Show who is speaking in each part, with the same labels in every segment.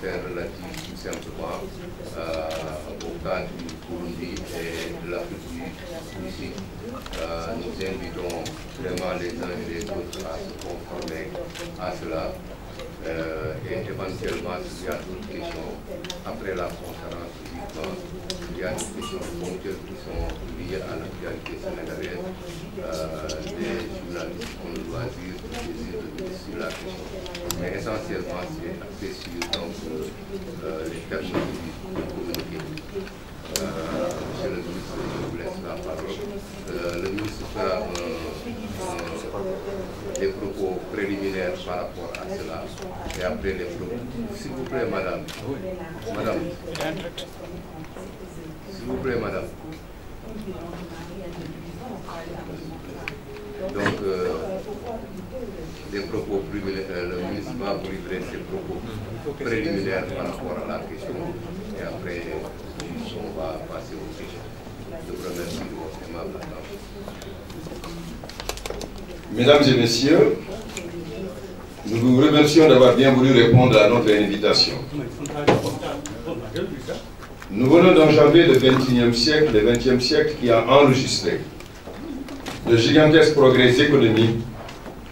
Speaker 1: commentaires relatifs tout simplement au cas du Burundi et de l'Afrique du Sud. nous invitons vraiment les uns et les autres à se conformer à cela. et éventuellement, s'il y a d'autres questions, après la conférence, y a des questions ponctuelles qui sont liées à l'actualité sénégalaise. des journalistes ont le loisir de saisir sur la question. Mais essentiellement, c'est axé sur donc, les technologies de communiquer. monsieur le ministre, je vous laisse la parole. le ministre fera des propos préliminaires par rapport à cela. Et après les propos. S'il vous plaît, madame. Madame. Vous plaît, madame. Donc, euh, propos préliminaires, le ministre va vous livrer ses propos préliminaires par rapport à la question. Et après, on va passer aux questions. Je vous remercie de votre aimable attention.
Speaker 2: Mesdames et messieurs, nous vous remercions d'avoir bien voulu répondre à notre invitation. Nous venons d'enjamber le XXIe siècle, le XXe siècle qui a enregistré de gigantesques progrès économiques,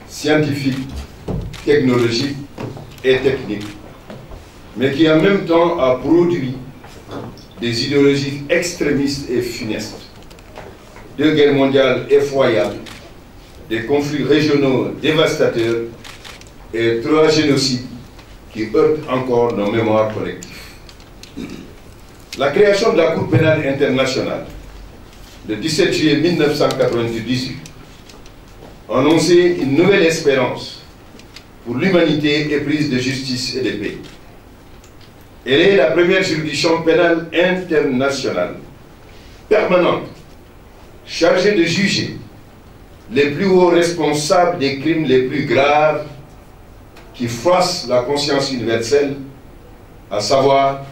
Speaker 2: scientifiques, technologiques et techniques, mais qui en même temps a produit des idéologies extrémistes et funestes, deux guerres mondiales effroyables, des conflits régionaux dévastateurs et trois génocides qui heurtent encore nos mémoires collectives. La création de la Cour pénale internationale le 17 juillet 1998 annonçait une nouvelle espérance pour l'humanité éprise de justice et de paix. Elle est la première juridiction pénale internationale permanente chargée de juger les plus hauts responsables des crimes les plus graves qui froissent la conscience universelle, à savoir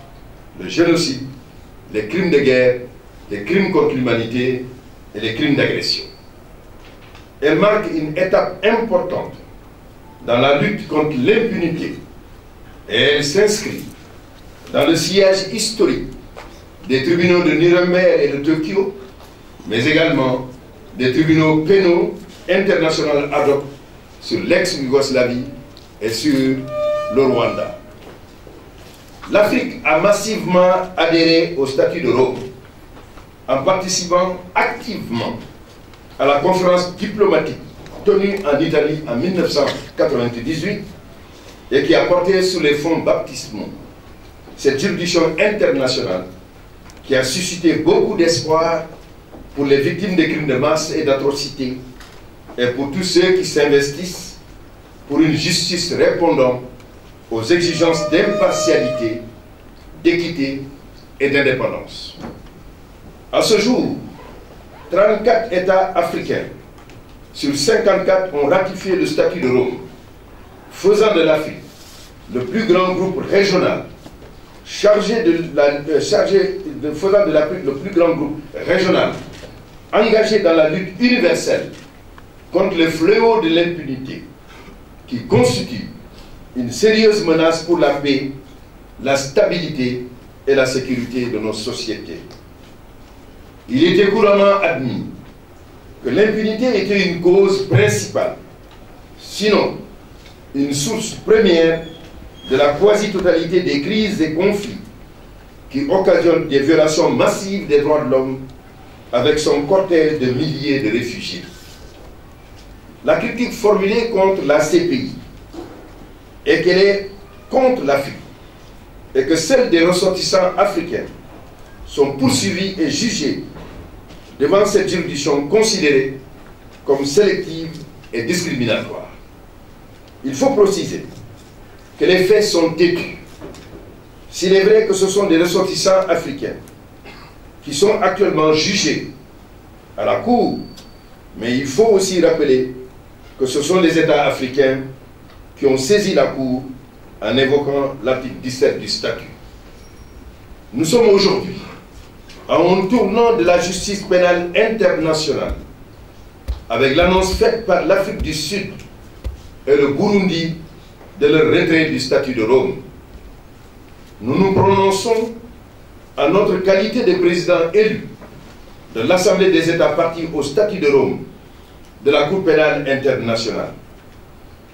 Speaker 2: le génocide, les crimes de guerre, les crimes contre l'humanité et les crimes d'agression. Elle marque une étape importante dans la lutte contre l'impunité et elle s'inscrit dans le sillage historique des tribunaux de Nuremberg et de Tokyo, mais également des tribunaux pénaux internationaux ad hoc sur l'ex-Yougoslavie et sur le Rwanda. L'Afrique a massivement adhéré au statut de Rome en participant activement à la conférence diplomatique tenue en Italie en 1998 et qui a porté sur les fonds baptismaux. Cette juridiction internationale qui a suscité beaucoup d'espoir pour les victimes des crimes de masse et d'atrocités et pour tous ceux qui s'investissent pour une justice répondant aux exigences d'impartialité, d'équité et d'indépendance. À ce jour, 34 États africains sur 54 ont ratifié le statut de Rome, faisant de l'Afrique le plus grand groupe régional la, chargé de, faisant de l'Afrique le plus grand groupe régional engagé dans la lutte universelle contre le fléau de l'impunité qui constitue une sérieuse menace pour la paix, la stabilité et la sécurité de nos sociétés. Il était couramment admis que l'impunité était une cause principale, sinon une source première de la quasi-totalité des crises et conflits qui occasionnent des violations massives des droits de l'homme avec son cortège de milliers de réfugiés. La critique formulée contre la CPI est qu'elle est contre l'Afrique et que celles des ressortissants africains sont poursuivis et jugés devant cette juridiction considérée comme sélective et discriminatoire. Il faut préciser que les faits sont têtus. S'il est vrai que ce sont des ressortissants africains qui sont actuellement jugés à la Cour, mais il faut aussi rappeler que ce sont les États africains qui ont saisi la Cour en évoquant l'article 17 du statut. Nous sommes aujourd'hui à un tournant de la justice pénale internationale avec l'annonce faite par l'Afrique du Sud et le Burundi de leur retrait du statut de Rome. nous nous prononçons en notre qualité de président élu de l'Assemblée des États partis au statut de Rome de la Cour pénale internationale.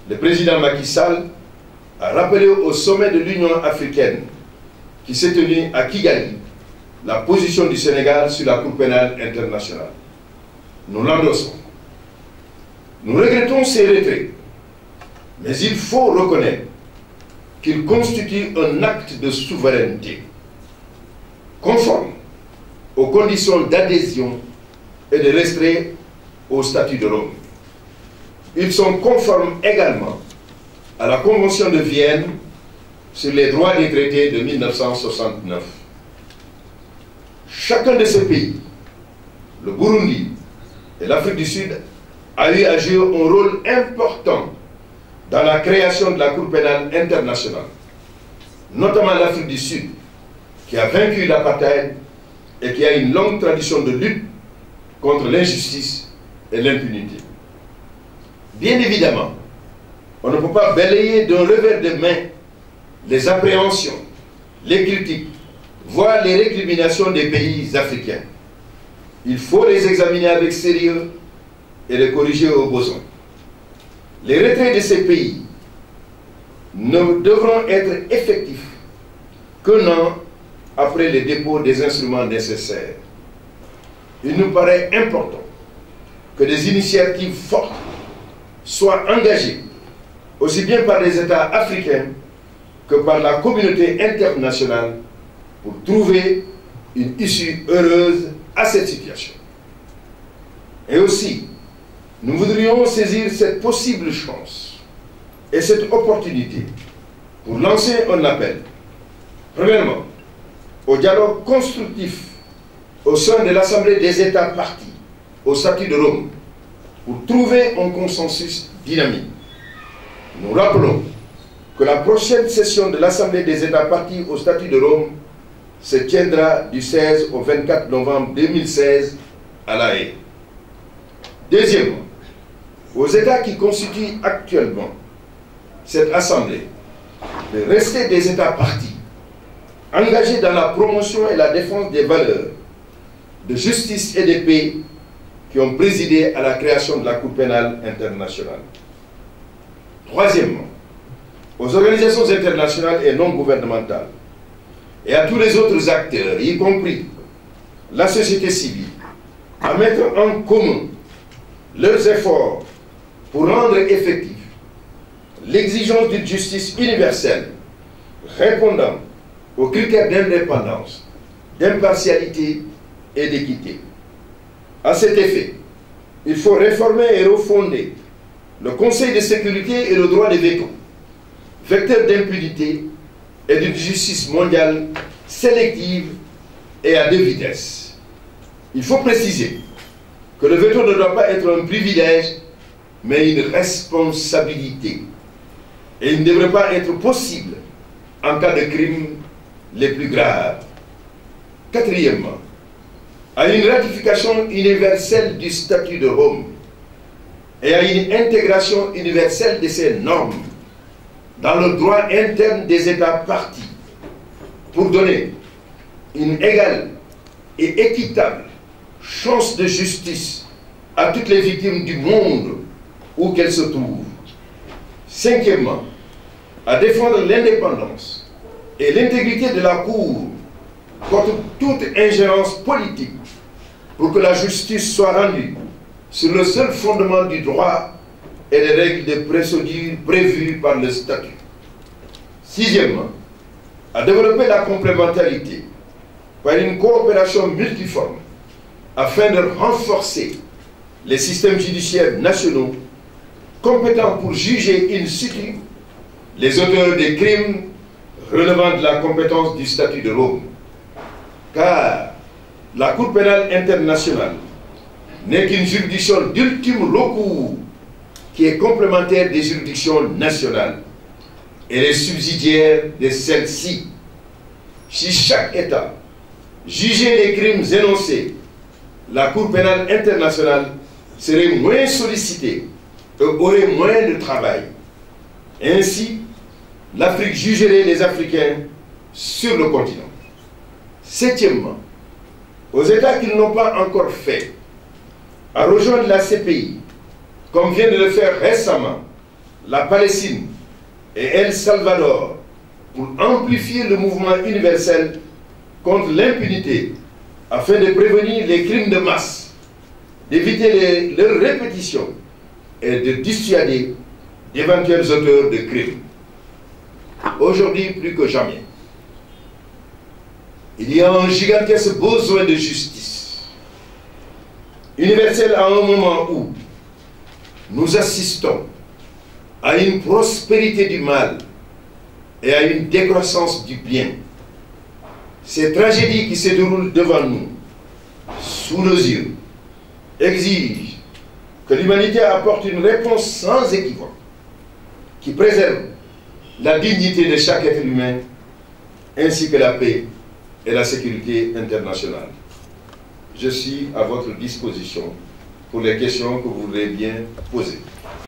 Speaker 2: Le président Macky Sall a rappelé au sommet de l'Union africaine qui s'est tenu à Kigali la position du Sénégal sur la Cour pénale internationale. Nous l'endossons. Nous regrettons ces retraits, mais il faut reconnaître qu'il constitue un acte de souveraineté conforme aux conditions d'adhésion et de restaurer au statut de Rome. Ils sont conformes également à la Convention de Vienne sur les droits des traités de 1969. Chacun de ces pays, le Burundi et l'Afrique du Sud, a eu à jouer un rôle important dans la création de la Cour pénale internationale, notamment l'Afrique du Sud, qui a vaincu l'apartheid et qui a une longue tradition de lutte contre l'injustice et l'impunité. Bien évidemment, on ne peut pas balayer d'un revers de main les appréhensions, les critiques, voire les récriminations des pays africains. Il faut les examiner avec sérieux et les corriger au besoin. Les retraits de ces pays ne devront être effectifs qu'un an après le dépôt des instruments nécessaires. Il nous paraît important que des initiatives fortes soient engagées, aussi bien par les États africains que par la communauté internationale, pour trouver une issue heureuse à cette situation. Et aussi, nous voudrions saisir cette possible chance et cette opportunité pour lancer un appel. Premièrement, au dialogue constructif au sein de l'Assemblée des États partis au statut de Rome pour trouver un consensus dynamique. Nous rappelons que la prochaine session de l'Assemblée des États partis au statut de Rome se tiendra du 16 au 24 novembre 2016 à La Haye. Deuxièmement, aux États qui constituent actuellement cette Assemblée, de rester des États partis engagés dans la promotion et la défense des valeurs de justice et de paix qui ont présidé à la création de la Cour pénale internationale. Troisièmement, aux organisations internationales et non gouvernementales et à tous les autres acteurs, y compris la société civile, à mettre en commun leurs efforts pour rendre effectif l'exigence d'une justice universelle répondant aux critères d'indépendance, d'impartialité et d'équité. À cet effet, il faut réformer et refonder le Conseil de sécurité et le droit de veto, vecteur d'impunité et d'une justice mondiale sélective et à deux vitesses. Il faut préciser que le veto ne doit pas être un privilège, mais une responsabilité. Et il ne devrait pas être possible en cas de crimes les plus graves. Quatrièmement, à une ratification universelle du statut de Rome et à une intégration universelle de ces normes dans le droit interne des États partis pour donner une égale et équitable chance de justice à toutes les victimes du monde où qu'elles se trouvent. Cinquièmement, à défendre l'indépendance et l'intégrité de la Cour contre toute ingérence politique pour que la justice soit rendue sur le seul fondement du droit et des règles de procédure prévues par le statut. Sixièmement, à développer la complémentarité par une coopération multiforme afin de renforcer les systèmes judiciaires nationaux compétents pour juger in situ les auteurs des crimes relevant de la compétence du statut de Rome. Car la Cour pénale internationale n'est qu'une juridiction d'ultime recours qui est complémentaire des juridictions nationales et les subsidiaires de celles-ci. Si chaque État jugeait les crimes énoncés, la Cour pénale internationale serait moins sollicitée et aurait moins de travail. Ainsi, l'Afrique jugerait les Africains sur le continent. Septièmement, aux États qui ne l'ont pas encore fait, à rejoindre la CPI, comme vient de le faire récemment la Palestine et El Salvador, pour amplifier le mouvement universel contre l'impunité, afin de prévenir les crimes de masse, d'éviter leur répétition et de dissuader d'éventuels auteurs de crimes. Aujourd'hui, plus que jamais, il y a un gigantesque besoin de justice universelle à un moment où nous assistons à une prospérité du mal et à une décroissance du bien. Ces tragédies qui se déroulent devant nous, sous nos yeux, exigent que l'humanité apporte une réponse sans équivoque qui préserve la dignité de chaque être humain ainsi que la paix et la sécurité internationale. Je suis à votre disposition pour les questions que vous voudrez bien poser.